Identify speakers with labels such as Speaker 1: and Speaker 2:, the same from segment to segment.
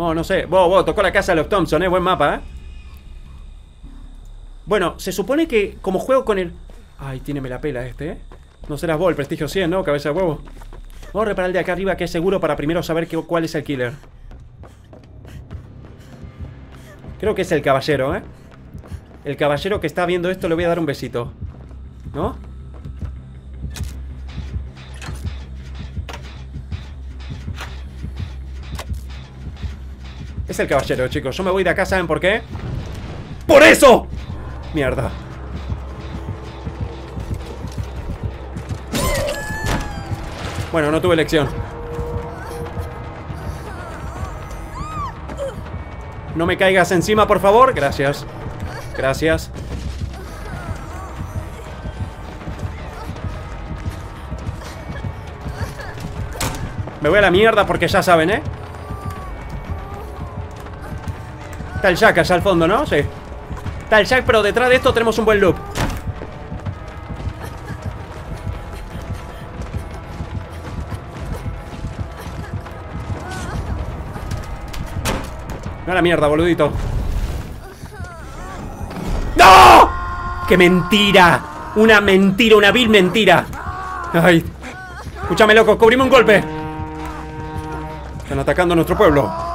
Speaker 1: Oh, no sé. Vos, vos, tocó la casa de los Thompson, eh. Buen mapa, eh. Bueno, se supone que como juego con el... Ay, me la pela este, eh. No serás vos, el prestigio 100, ¿no? Cabeza de huevo. Vamos a reparar el de acá arriba que es seguro para primero saber cuál es el killer. Creo que es el caballero, ¿eh? El caballero que está viendo esto le voy a dar un besito. ¿No? Es el caballero, chicos. Yo me voy de acá, ¿saben por qué? ¡Por eso! Mierda. Bueno, no tuve elección. No me caigas encima, por favor. Gracias. Gracias. Me voy a la mierda porque ya saben, ¿eh? Está el Jack allá al fondo, ¿no? Sí. Está el Jack, pero detrás de esto tenemos un buen loop. No la mierda, boludito. ¡No! ¡Qué mentira! Una mentira, una vil mentira. Ay. Escúchame, loco, cubrimos un golpe. Están atacando a nuestro pueblo.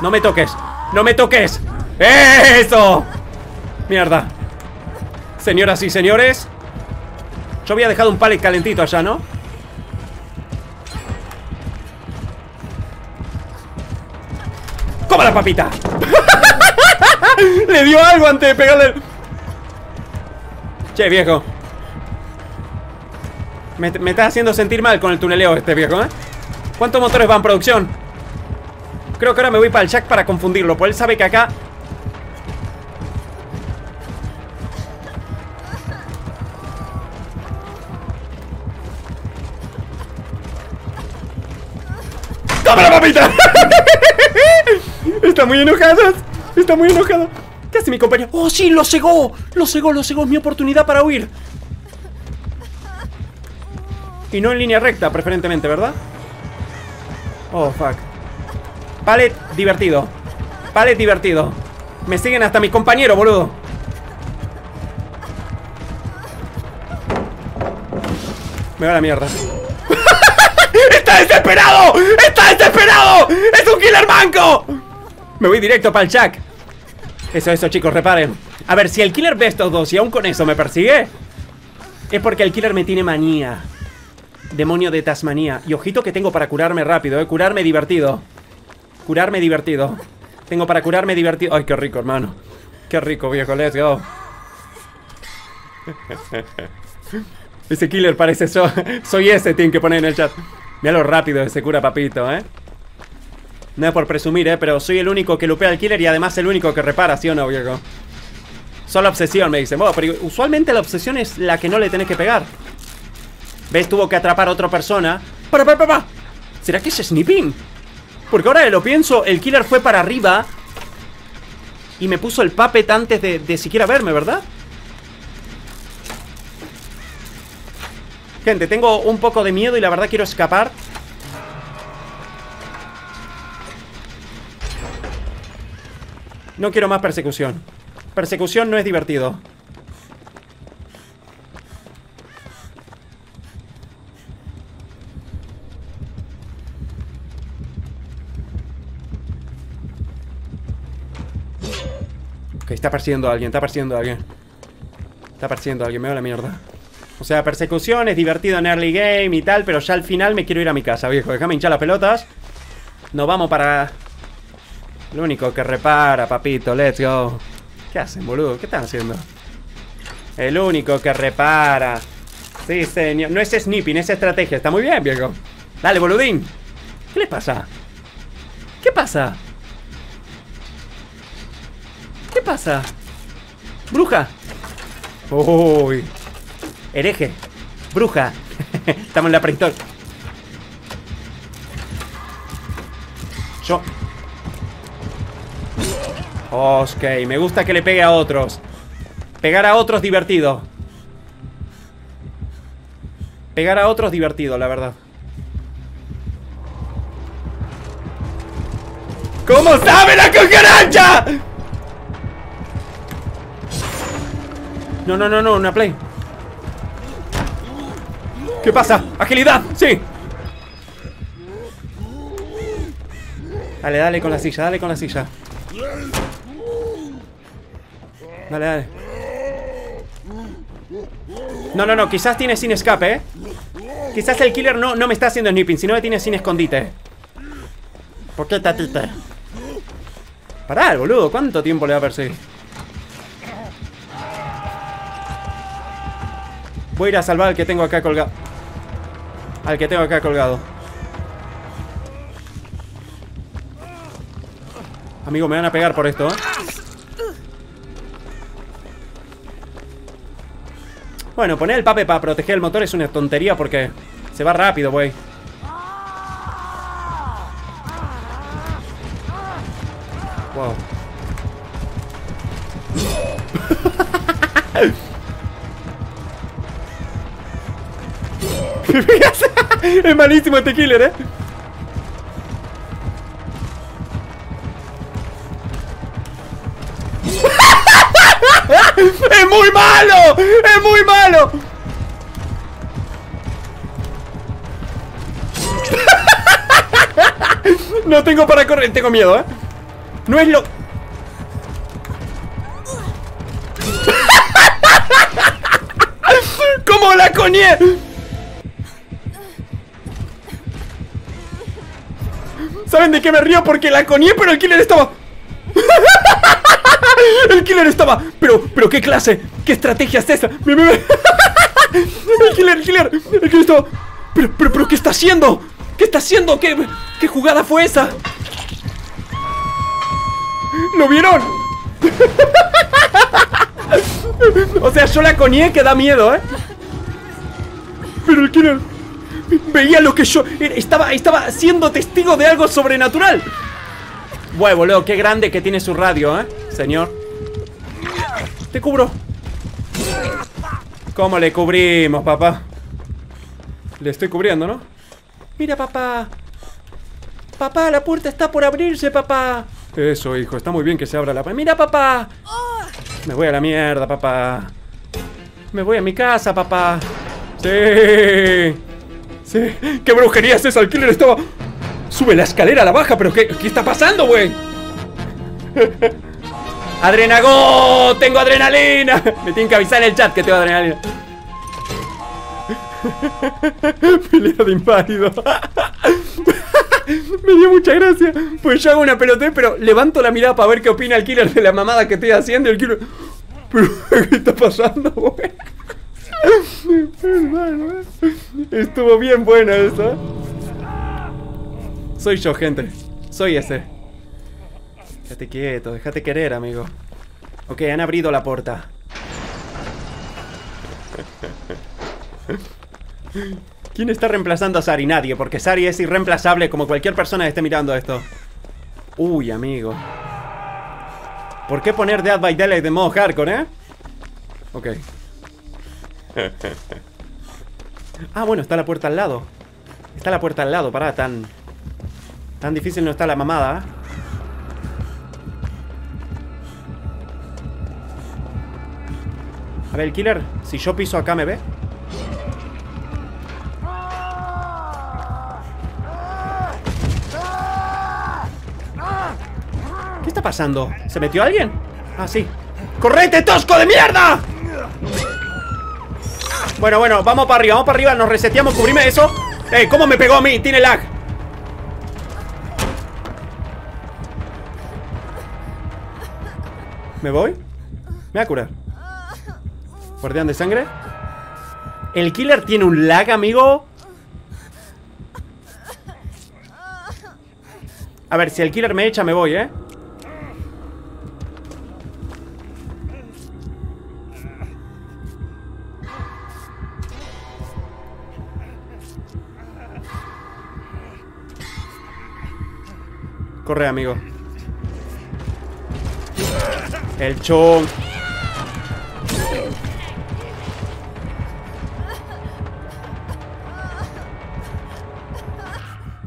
Speaker 1: No me toques. No me toques. ¡Eso! Mierda. Señoras y señores. Yo había dejado un pallet calentito allá, ¿no? ¡Coma la papita! Le dio algo antes de pegarle Che, viejo me, me está haciendo sentir mal con el tuneleo este viejo, ¿eh? ¿Cuántos motores van en producción? Creo que ahora me voy para el Jack para confundirlo Pues él sabe que acá ¡Toma la papita! Está muy enojado. Está muy enojado. ¿Qué hace mi compañero? ¡Oh, sí! ¡Lo cegó! ¡Lo cegó! ¡Lo cegó! Mi oportunidad para huir. Y no en línea recta, preferentemente, ¿verdad? Oh, fuck. Pallet divertido. Pallet divertido. Me siguen hasta mis compañeros, boludo. Me va la mierda. ¡Está desesperado! ¡Está desesperado! ¡Es un killer manco! Me voy directo para el Jack Eso, eso chicos, reparen A ver, si el killer ve estos dos y aún con eso me persigue Es porque el killer me tiene manía Demonio de Tasmanía Y ojito que tengo para curarme rápido, eh Curarme divertido Curarme divertido Tengo para curarme divertido Ay, qué rico, hermano Qué rico, viejo, let's go Ese killer parece yo Soy ese, tiene que poner en el chat Mira lo rápido ese cura papito, eh no es por presumir, eh, pero soy el único que lupea al killer y además el único que repara, ¿sí o no, viejo? Solo obsesión, me dicen. Bueno, pero usualmente la obsesión es la que no le tenés que pegar. ¿Ves? Tuvo que atrapar a otra persona. ¡Para, para, para! ¿Será que es snipping? Porque ahora lo pienso, el killer fue para arriba y me puso el puppet antes de, de siquiera verme, ¿verdad? Gente, tengo un poco de miedo y la verdad quiero escapar No quiero más persecución. Persecución no es divertido. Está persiguiendo a alguien, está persiguiendo a alguien. Está persiguiendo a alguien, me va la mierda. O sea, persecución es divertido en early game y tal, pero ya al final me quiero ir a mi casa, viejo. Déjame hinchar las pelotas. Nos vamos para lo único que repara, papito, let's go. ¿Qué hacen, boludo? ¿Qué están haciendo? El único que repara. Sí, señor. No es snipping, es estrategia. Está muy bien, viejo. Dale, boludín. ¿Qué le pasa? ¿Qué pasa? ¿Qué pasa? Bruja. Uy. Hereje. Bruja. Estamos en la prehistoria. Yo Ok, me gusta que le pegue a otros Pegar a otros divertido Pegar a otros divertido, la verdad ¿Cómo sabe la cucaracha? No, no, no, no, una play. ¿Qué pasa? ¡Agilidad! ¡Sí! Dale, dale con la silla, dale con la silla. Dale, dale. No, no, no, quizás tiene sin escape, ¿eh? Quizás el killer no, no me está haciendo snipping, sino que tiene sin escondite. ¿Por qué tatita? Pará, boludo, ¿cuánto tiempo le va a perseguir? Voy a ir a salvar al que tengo acá colgado. Al que tengo acá colgado. Amigo, me van a pegar por esto, ¿eh? Bueno, poner el pape para proteger el motor es una tontería porque se va rápido, güey. Wow. es malísimo este killer, ¿eh? ¡Es muy malo! ¡Es muy malo! No tengo para correr, tengo miedo, ¿eh? No es lo... ¡Cómo la coñé! ¿Saben de qué me río? Porque la coñé, pero el killer estaba... El killer estaba... Pero, pero qué clase, qué estrategia es esa. El killer, el killer, el killer estaba... Pero, pero, ¿qué está haciendo? ¿Qué está haciendo? ¿Qué, qué jugada fue esa? ¿Lo vieron? o sea, yo la coñé que da miedo, ¿eh? Pero el killer veía lo que yo... Estaba, estaba siendo testigo de algo sobrenatural. Bueno, boludo, qué grande que tiene su radio, ¿eh? Señor. Te cubro. ¿Cómo le cubrimos, papá? Le estoy cubriendo, ¿no? Mira, papá. Papá, la puerta está por abrirse, papá. Eso, hijo, está muy bien que se abra la puerta. Mira, papá. Me voy a la mierda, papá. Me voy a mi casa, papá. Sí. Sí. ¿Qué brujería es esa? El killer estaba... Sube la escalera a la baja, pero ¿qué, qué está pasando, güey? ¡Adrenago! ¡Tengo adrenalina! Me tienen que avisar en el chat que tengo adrenalina. Pelea de inválido. Me dio mucha gracia. Pues yo hago una pelote, pero levanto la mirada para ver qué opina el killer de la mamada que estoy haciendo. El killer. ¿Pero qué está pasando, güey? Estuvo bien buena esa. Soy yo, gente. Soy ese. Déjate quieto, déjate querer, amigo. Ok, han abrido la puerta. ¿Quién está reemplazando a Sari? Nadie, porque Sari es irreemplazable como cualquier persona que esté mirando esto. Uy, amigo. ¿Por qué poner Dead by Daylight de modo hardcore, eh? Ok. Ah, bueno, está la puerta al lado. Está la puerta al lado, pará, tan... Tan difícil no está la mamada. A ver, el killer, si yo piso acá, ¿me ve? ¿Qué está pasando? ¿Se metió alguien? Ah, sí ¡Correte, tosco de mierda! Bueno, bueno, vamos para arriba, vamos para arriba Nos reseteamos, cubrime eso Eh, ¿cómo me pegó a mí? Tiene lag ¿Me voy? Me voy a curar Guardián de sangre El killer tiene un lag, amigo A ver, si el killer me echa, me voy, ¿eh? Corre, amigo El chon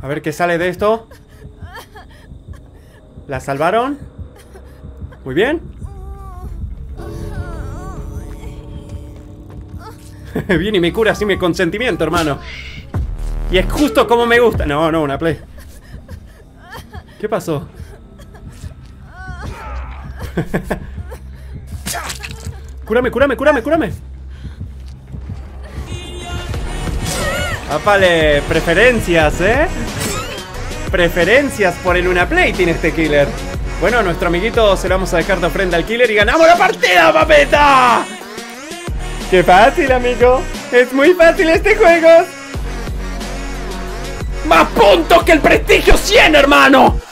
Speaker 1: A ver qué sale de esto La salvaron. Muy bien. Viene y me cura así mi consentimiento, hermano. Y es justo como me gusta. No, no, una play. ¿Qué pasó? cúrame, cúrame, cúrame, cúrame. Apale, preferencias, ¿eh? Preferencias por el una play tiene este killer. Bueno, a nuestro amiguito se lo vamos a dejar de ofrenda al killer y ganamos la partida, papeta. ¡Qué fácil, amigo! ¡Es muy fácil este juego! ¡Más puntos que el prestigio 100, hermano!